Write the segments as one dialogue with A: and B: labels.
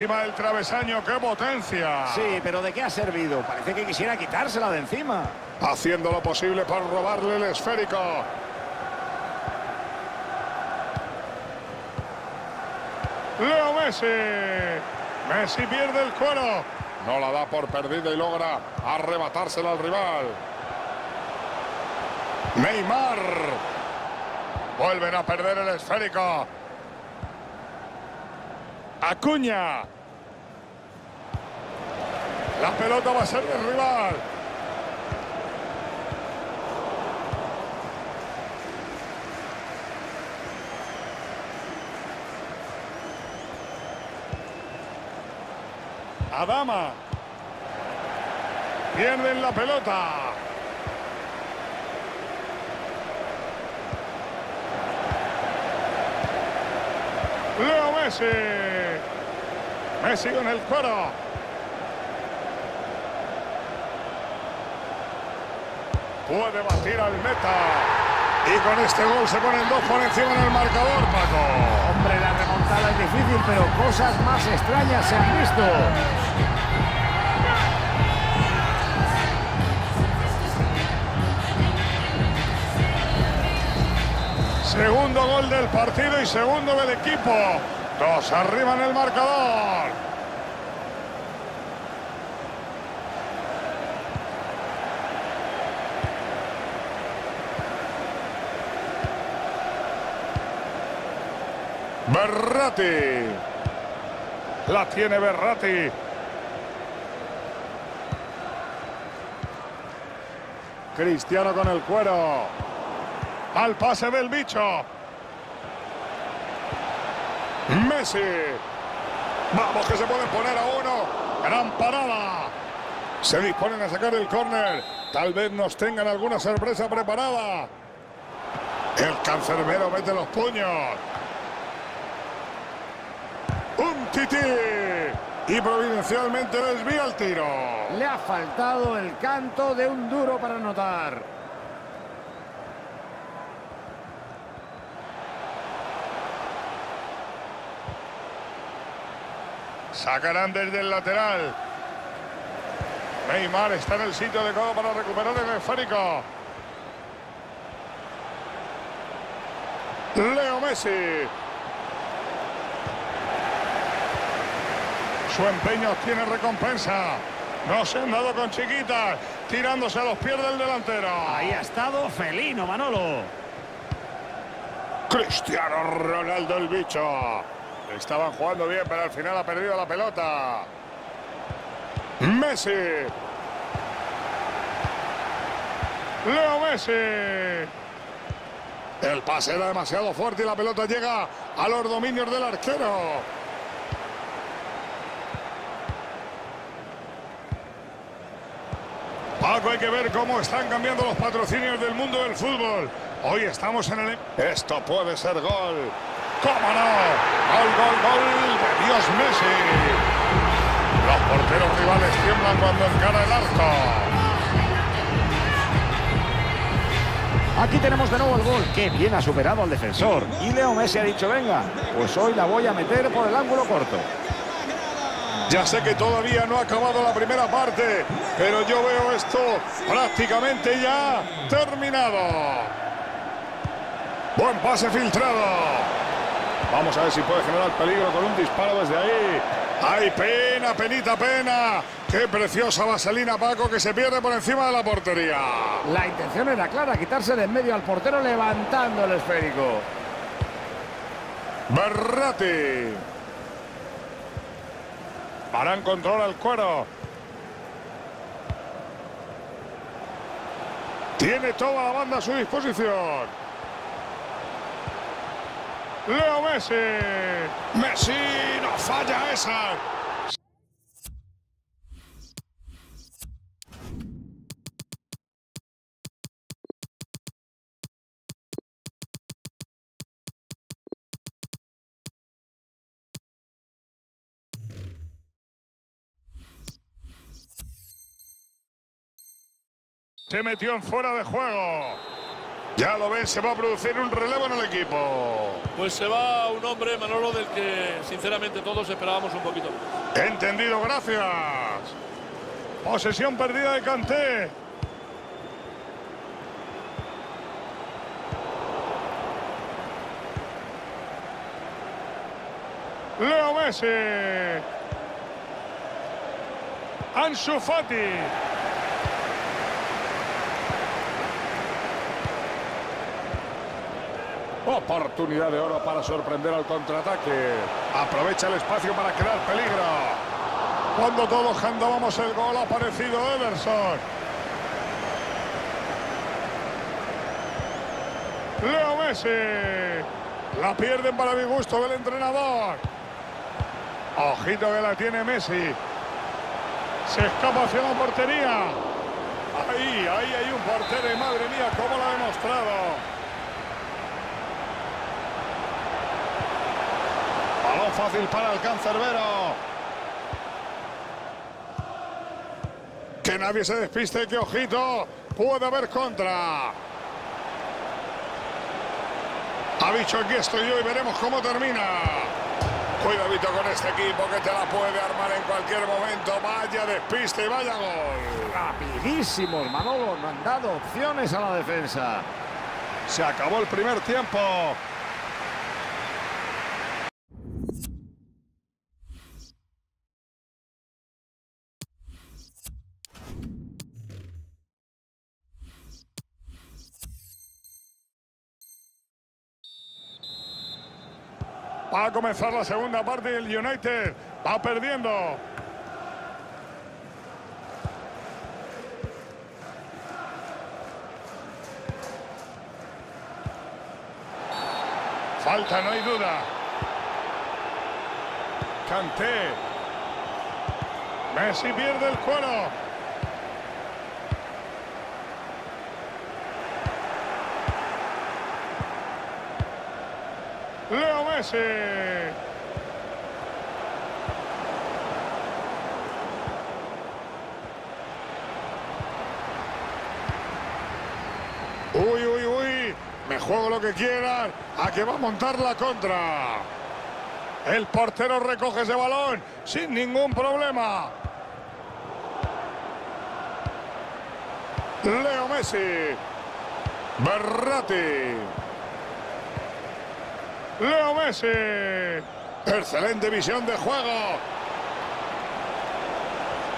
A: Encima del travesaño, ¡qué potencia!
B: Sí, pero ¿de qué ha servido? Parece que quisiera quitársela de encima.
A: Haciendo lo posible para robarle el esférico. Leo Messi. Messi pierde el cuero. No la da por perdida y logra arrebatársela al rival. Neymar. Vuelven a perder el esférico. Acuña. La pelota va a ser del rival. Adama. Pierden la pelota. Leo Messi. Messi con el cuero. Puede batir al meta. Y con este gol se ponen dos por encima en el marcador, Paco.
B: Hombre, la remontada es difícil, pero cosas más extrañas se han visto.
A: Segundo gol del partido y segundo del equipo. Dos arriba en el marcador. Berratti. La tiene Berratti. Cristiano con el cuero. Al pase del bicho. Messi. Vamos que se pueden poner a uno. Gran parada. Se disponen a sacar el córner. Tal vez nos tengan alguna sorpresa preparada. El cancerbero mete los puños. Un tití. Y providencialmente desvía el tiro.
B: Le ha faltado el canto de un duro para anotar.
A: Sacarán desde el lateral. Neymar está en el sitio adecuado para recuperar el esférico. Leo Messi. Su empeño tiene recompensa. No se han dado con chiquitas. Tirándose a los pies del delantero.
B: Ahí ha estado Felino, Manolo.
A: Cristiano Ronaldo el bicho. Estaban jugando bien, pero al final ha perdido la pelota. Messi. Leo Messi. El pase era demasiado fuerte y la pelota llega a los dominios del arquero. Paco, hay que ver cómo están cambiando los patrocinios del mundo del fútbol. Hoy estamos en el... Esto puede ser gol. ¡Cómo no! ¡Gol, gol, gol de Dios Messi! Los porteros rivales tiemblan cuando encara el arco.
B: Aquí tenemos de nuevo el gol. Qué bien ha superado al defensor. Y Leo Messi ha dicho, venga, pues hoy la voy a meter por el ángulo corto.
A: Ya sé que todavía no ha acabado la primera parte, pero yo veo esto prácticamente ya terminado. Buen pase filtrado. Vamos a ver si puede generar peligro con un disparo desde ahí. ¡Ay, pena, penita, pena! ¡Qué preciosa vaselina, Paco, que se pierde por encima de la portería!
B: La intención era clara, quitarse de en medio al portero levantando el esférico.
A: Berratti. Barán controla el cuero. Tiene toda la banda a su disposición. Leo Messi. Messi no falla esa. Se metió en fuera de juego. Ya lo ven, se va a producir un relevo en el equipo.
C: Pues se va un hombre, Manolo, del que sinceramente todos esperábamos un poquito.
A: Entendido, gracias. Posesión perdida de Canté. Leo Messi. Ansu Fati. Oportunidad de oro para sorprender al contraataque. Aprovecha el espacio para crear peligro. Cuando todos andábamos el gol ha aparecido Everson. Leo Messi. La pierden para mi gusto del entrenador. Ojito que la tiene Messi. Se escapa hacia la portería. Ahí, ahí hay un portero y madre mía, cómo lo ha demostrado. Fácil para el cancerbero. Que nadie se despiste, que ojito, puede haber contra. Ha dicho aquí estoy yo y veremos cómo termina. Cuidadito con este equipo que te la puede armar en cualquier momento. Vaya despiste y vaya gol.
B: Rapidísimos, Manolo. No han dado opciones a la defensa.
A: Se acabó el primer tiempo. Va a comenzar la segunda parte el United va perdiendo. Falta, no hay duda. Canté. Messi pierde el cuero. Messi. Uy, uy, uy. Me juego lo que quieran. A que va a montar la contra. El portero recoge ese balón sin ningún problema. Leo Messi. Berratti. Leo Messi. Excelente visión de juego.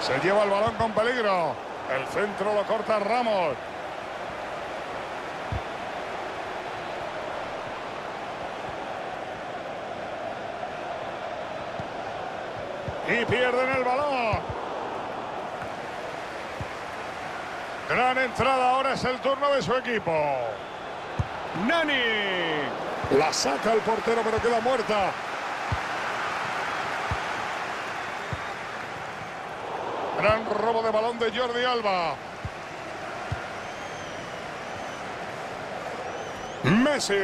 A: Se lleva el balón con peligro. El centro lo corta Ramos. Y pierden el balón. Gran entrada, ahora es el turno de su equipo. Nani. La saca el portero, pero queda muerta. Gran robo de balón de Jordi Alba. Messi.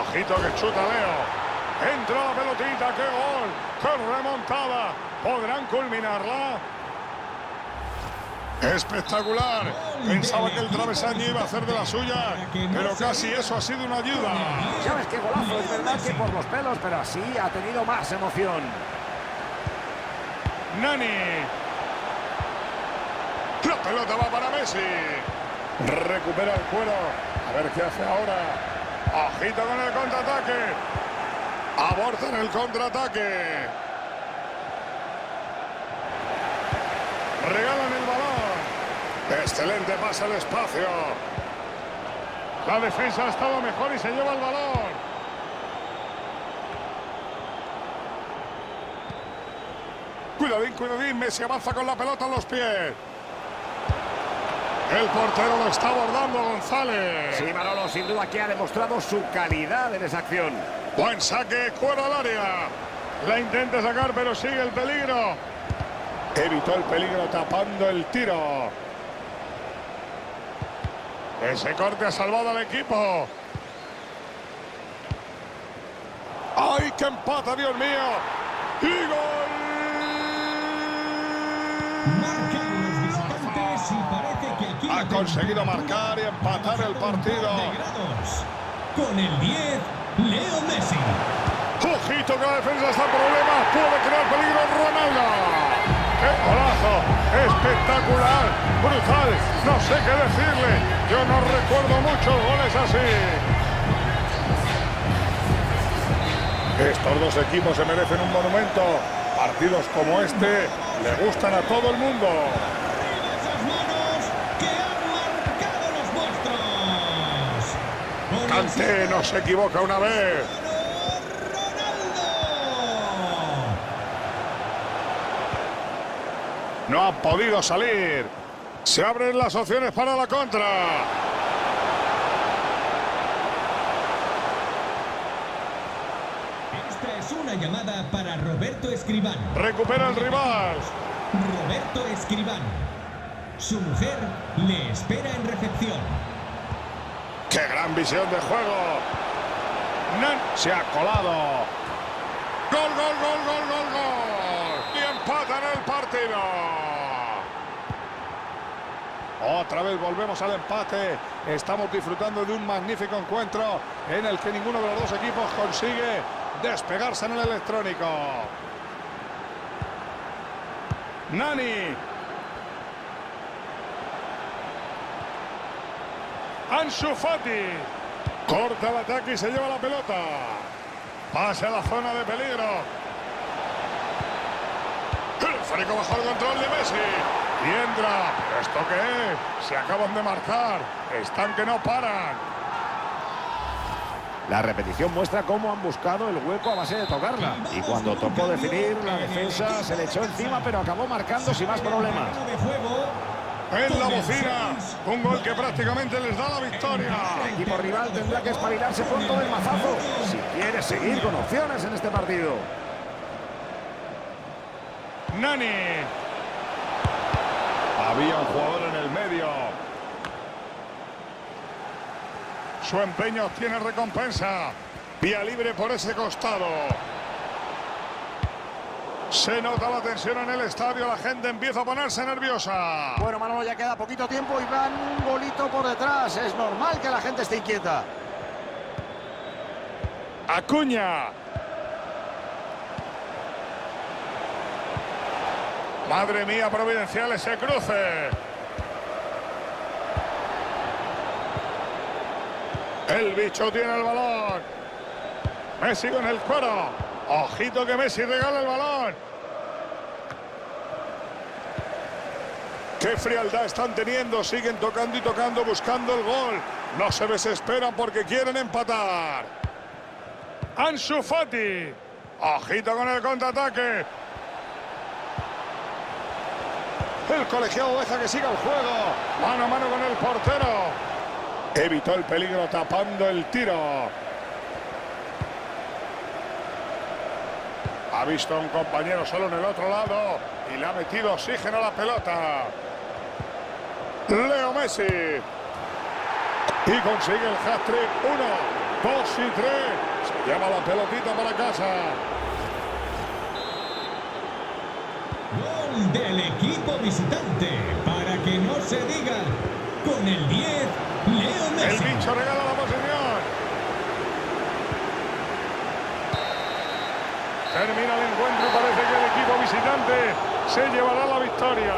A: Ajito que chuta Leo. Entra la pelotita, qué gol, qué remontada. ¿Podrán culminarla? Espectacular. Pensaba que el travesaño iba a hacer de la suya, pero casi eso ha sido una ayuda.
B: ¿Sabes qué golazo? Es verdad que por los pelos, pero así ha tenido más emoción.
A: Nani. La pelota va para Messi. Recupera el cuero. A ver qué hace ahora. Agita con el contraataque. Abortan el contraataque. Regalan el. Excelente pasa al espacio. La defensa ha estado mejor y se lleva el balón. Cuidadín, cuidadín. Messi avanza con la pelota en los pies. El portero lo está abordando González.
B: Sí, Manolo, sin duda que ha demostrado su calidad en esa acción.
A: Buen saque, cuero al área. La intenta sacar, pero sigue el peligro. Evitó el peligro tapando el tiro. Ese corte ha salvado al equipo. ¡Ay, qué empata, Dios mío! ¡Y gol!
D: Marcan los visitantes y parece que
A: conseguido marcar y empatar el partido.
D: Con el 10, Leo Messi.
A: Ojito que la defensa está en problemas. Puede crear peligro Espectacular, brutal. No sé qué decirle. Yo no recuerdo muchos goles así. Estos dos equipos se merecen un monumento. Partidos como este le gustan a todo el mundo. Kanté no se equivoca una vez. No ha podido salir. Se abren las opciones para la contra.
D: Esta es una llamada para Roberto Escribán.
A: Recupera el rival.
D: Roberto Escribán. Su mujer le espera en recepción.
A: ¡Qué gran visión de juego! Nan se ha colado. ¡Gol, gol, gol, gol, gol, gol! Empatan el partido. Otra vez volvemos al empate. Estamos disfrutando de un magnífico encuentro en el que ninguno de los dos equipos consigue despegarse en el electrónico. Nani. Ansu Fati. Corta el ataque y se lleva la pelota. Pasa a la zona de peligro. Bajo el control de Messi. Y entra. ¿Esto qué es? Se acaban de marcar. Están que no paran.
B: La repetición muestra cómo han buscado el hueco a base de tocarla. Y cuando tocó definir, la defensa se le echó encima, pero acabó marcando sin más problemas.
A: En la bocina. Un gol que prácticamente les da la victoria.
B: El equipo rival tendrá que espabilarse pronto del mazazo si quiere seguir con opciones en este partido.
A: Nani. Había un jugador en el medio. Su empeño tiene recompensa. Vía libre por ese costado. Se nota la tensión en el estadio. La gente empieza a ponerse nerviosa.
B: Bueno, Manolo, ya queda poquito tiempo y van un golito por detrás. Es normal que la gente esté inquieta.
A: Acuña. Madre mía, providencial ese cruce. El bicho tiene el balón. Messi con el cuero. Ojito que Messi regala el balón. Qué frialdad están teniendo. Siguen tocando y tocando, buscando el gol. No se desesperan porque quieren empatar. Ansu Fati. Ojito con el contraataque. El colegiado deja que siga el juego. Mano a mano con el portero. Evitó el peligro tapando el tiro. Ha visto a un compañero solo en el otro lado y le ha metido oxígeno a la pelota. Leo Messi. Y consigue el hat-trick. Uno, dos y tres. Se lleva la pelotita para casa.
D: Gol del equipo visitante. Para que no se diga. Con el 10, Leo
A: El
D: Messi.
A: bicho regala la posición. Termina el encuentro parece que el equipo visitante se llevará la victoria.